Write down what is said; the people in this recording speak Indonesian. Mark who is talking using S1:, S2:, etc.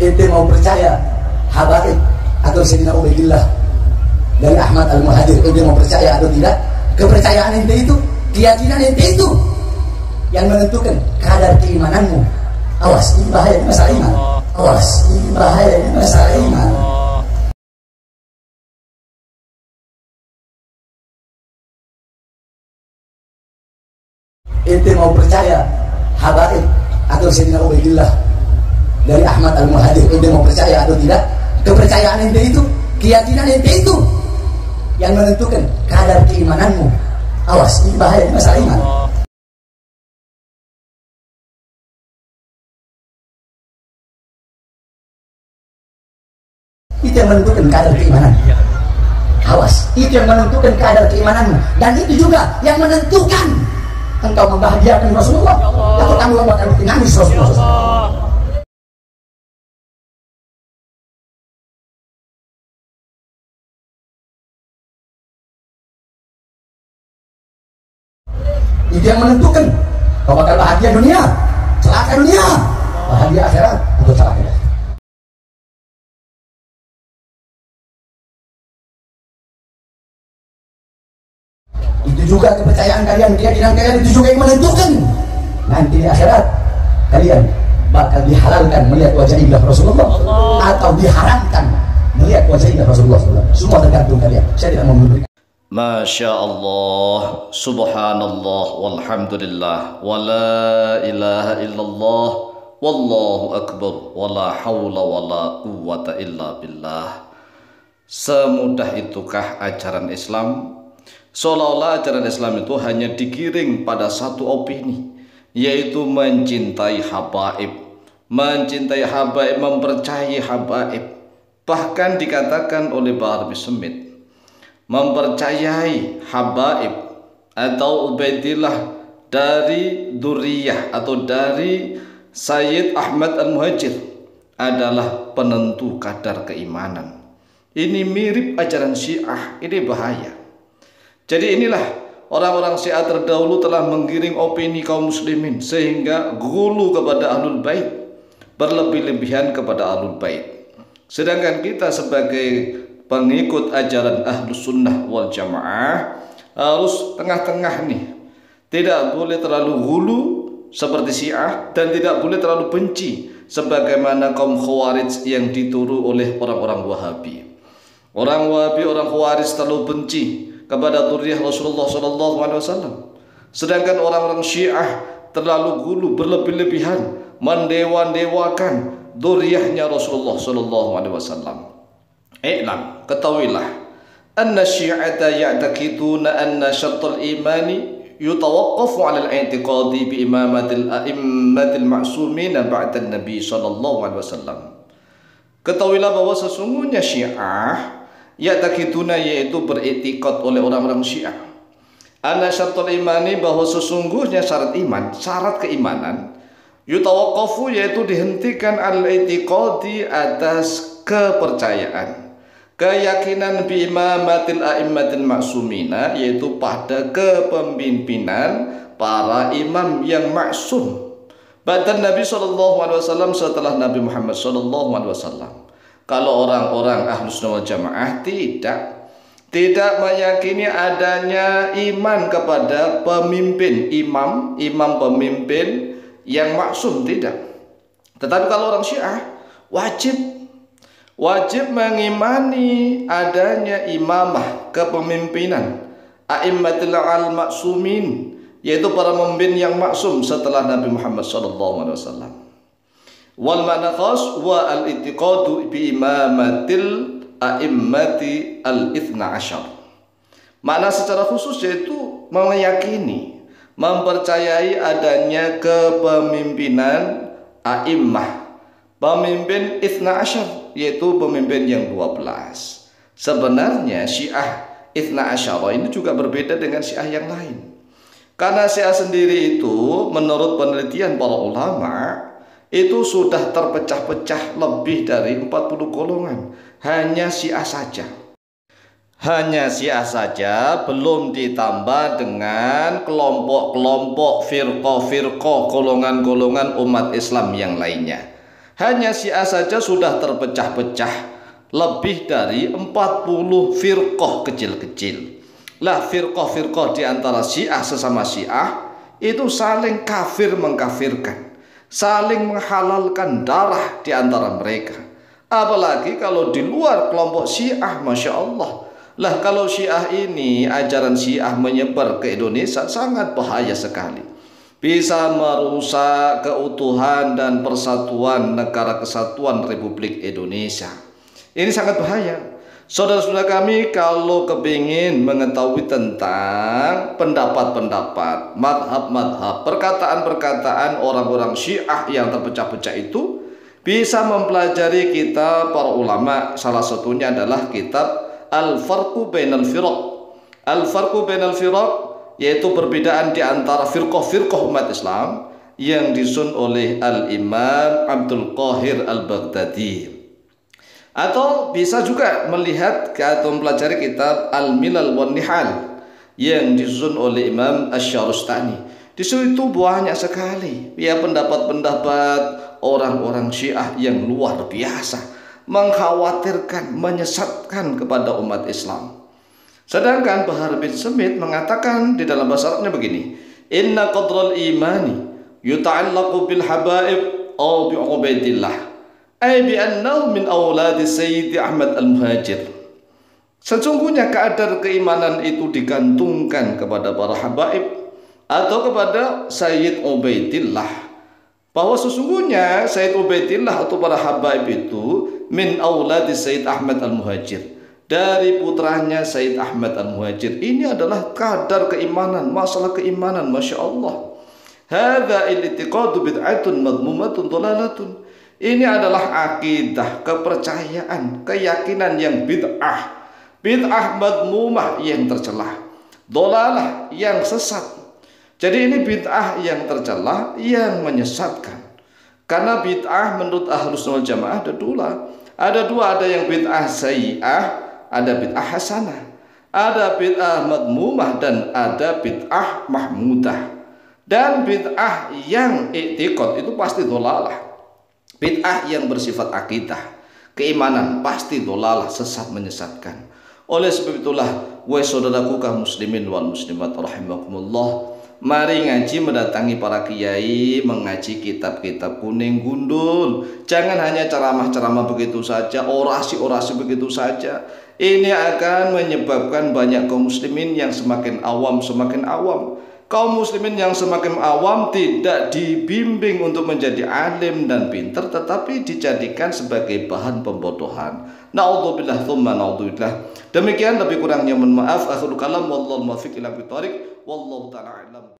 S1: ente mau percaya. Habaib atau Sayyidina Ubaidillah dari Ahmad Al-Muhajir ente mau percaya atau tidak? Kepercayaan ente itu keyakinan ente itu yang menentukan kadar keimananmu. Awas ini bahaya ini masalah iman. Awas ini bahaya ini masalah iman. Ente mau percaya habaib atau Sayyidina Ubaidillah dari Ahmad Al-Muhajir ente mau percaya atau tidak? Kepercayaan ente itu keyakinan ente itu yang menentukan kadar keimananmu. Awas ini bahaya ini masalah iman. Itu yang menentukan kadar keimanan. Awas itu yang menentukan kadar keimananmu. Dan itu juga yang menentukan engkau membahagiakan Rasulullah. Atau kamu akan menangis Rasulullah yang menentukan. Kau bakal bahagia dunia celaka dunia bahagia akhirat atau celaka akhirat. Itu juga kepercayaan kalian keyakinan kalian itu juga yang menentukan. Nanti di akhirat kalian bakal dihalalkan melihat wajah indah Rasulullah atau diharamkan melihat wajah indah Rasulullah. Semua tergantung kalian. Saya tidak mau memberikan
S2: Masya Allah, Subhanallah, walhamdulillah, wa la ilaha illallah, wallahu akbar, wa la hawla wa la quwwata illa billah. Semudah itukah ajaran Islam? Seolah-olah ajaran Islam itu hanya digiring pada satu opini, yaitu mencintai habaib. Mencintai habaib, mempercayai habaib. Bahkan dikatakan oleh Bahar Smith, mempercayai habaib atau Ubaidillah dari duriyah atau dari Sayyid Ahmad Al-Muhajir adalah penentu kadar keimanan. Ini mirip ajaran Syiah, ini bahaya. Jadi inilah orang-orang Syiah terdahulu telah menggiring opini kaum muslimin sehingga gulu kepada Ahlul Bait, berlebih-lebihan kepada Ahlul Bait. Sedangkan kita sebagai pengikut ajaran ahlus sunnah wal jamaah harus tengah-tengah nih. Tidak boleh terlalu hulu seperti syiah dan tidak boleh terlalu benci sebagaimana kaum khawarij yang dituru oleh orang-orang wahabi. Orang wahabi orang khawarij terlalu benci kepada turiah Rasulullah Wasallam. Sedangkan orang-orang syiah terlalu gulu berlebih-lebihan mendewa-dewakan duriahnya Rasulullah Wasallam. I'lam, ketahuilah anna syi'ata ya'takiduna anna syartul imani yutawaqqafu 'ala al-i'tiqadi bi imamatil a'immatil ma'sumin ba'da nabi sallallahu alaihi wasallam. Ketahuilah bahwa sesungguhnya Syiah ya'takiduna yaitu beriktikad oleh orang-orang Syiah. Anna syartul imani bahwa sesungguhnya syarat iman, syarat keimanan yutawaqqafu yaitu dihentikan al-i'tiqadi atas kepercayaan keyakinan bi imamatil a'immatil maksumina yaitu pada kepemimpinan para imam yang maksum Badan Nabi Wasallam setelah Nabi Muhammad Wasallam. Kalau orang-orang ahlus sunnah jamaah tidak tidak meyakini adanya iman kepada pemimpin imam, imam pemimpin yang maksum tidak. Tetapi kalau orang Syiah wajib wajib mengimani adanya imamah kepemimpinan a'immatul al-maksumin yaitu para pemimpin yang maksum setelah Nabi Muhammad sallallahu alaihi wasallam. Wal ma'na khas wa al-i'tiqadu bi imamatil a'immati al-ithna asyar. Makna secara khusus yaitu meyakini, mempercayai adanya kepemimpinan a'immah, pemimpin ithna asyar yaitu pemimpin yang 12. Sebenarnya Syiah ithna asyara ini juga berbeda dengan Syiah yang lain. Karena Syiah sendiri itu menurut penelitian para ulama itu sudah terpecah-pecah lebih dari 40 golongan. Hanya Syiah saja. Hanya Syiah saja belum ditambah dengan kelompok-kelompok firqah-firqah golongan-golongan umat Islam yang lainnya. Hanya Syiah saja sudah terpecah-pecah lebih dari 40 firqah kecil-kecil. Lah firqah-firqah di antara Syiah sesama Syiah itu saling kafir mengkafirkan, saling menghalalkan darah di antara mereka. Apalagi kalau di luar kelompok Syiah, masya Allah. Lah kalau Syiah ini ajaran Syiah menyebar ke Indonesia sangat bahaya sekali. Bisa merusak keutuhan dan persatuan negara kesatuan Republik Indonesia. Ini sangat bahaya. Saudara-saudara kami kalau kepingin mengetahui tentang pendapat-pendapat, madhab-madhab, perkataan-perkataan orang-orang syiah yang terpecah-pecah itu bisa mempelajari kita para ulama salah satunya adalah kitab Al-Farqu Bainal Firaq Al-Farqu Bainal Firaq yaitu perbedaan di antara firqah-firqah umat Islam yang disusun oleh Al-Imam Abdul Qahir Al-Baghdadi atau bisa juga melihat atau mempelajari kitab Al-Milal wan Nihal yang disusun oleh Imam Asy-Syarustani. Di situ banyak sekali ya pendapat-pendapat orang-orang Syiah yang luar biasa mengkhawatirkan, menyesatkan kepada umat Islam. Sedangkan Bahar bin Semit mengatakan di dalam bahasa Arabnya begini, Inna qadral imani yuta'allaqu bil habaib aw bi ay bi annahu min awladi Sayyid Ahmad Al-Muhajir. Sesungguhnya kadar keimanan itu digantungkan kepada para habaib atau kepada Sayyid Ubaidillah. Bahwa sesungguhnya Sayyid Ubaidillah atau para habaib itu min awladi Sayyid Ahmad Al-Muhajir dari putranya Sayyid Ahmad Al-Muhajir ini adalah kadar keimanan masalah keimanan Masya Allah hadha ilitiqadu bid'atun madmumatun dolalatun ini adalah akidah, kepercayaan, keyakinan yang bid'ah. Bid'ah madmumah yang tercelah. Dolalah yang sesat. Jadi ini bid'ah yang tercelah yang menyesatkan. Karena bid'ah menurut ahlus sunnah jamaah ada dua. Ada dua, ada yang bid'ah sayyi'ah, ada bid'ah hasanah. Ada bid'ah madmumah dan ada bid'ah mahmudah. Dan bid'ah yang iktikot itu pasti dolalah. Bid'ah yang bersifat akidah, keimanan pasti dolalah sesat menyesatkan. Oleh sebab itulah, wahai saudaraku kaum muslimin wal muslimat rahimakumullah, Mari ngaji mendatangi para kiai, mengaji kitab-kitab kuning gundul. Jangan hanya ceramah-ceramah begitu saja, orasi-orasi begitu saja. Ini akan menyebabkan banyak kaum muslimin yang semakin awam, semakin awam kaum muslimin yang semakin awam tidak dibimbing untuk menjadi alim dan pintar tetapi dijadikan sebagai bahan pembodohan. Naudzubillah tsumma naudzubillah. Demikian lebih kurangnya mohon maaf akhirul kalam wallahu muwaffiq ila wallahu taala alam.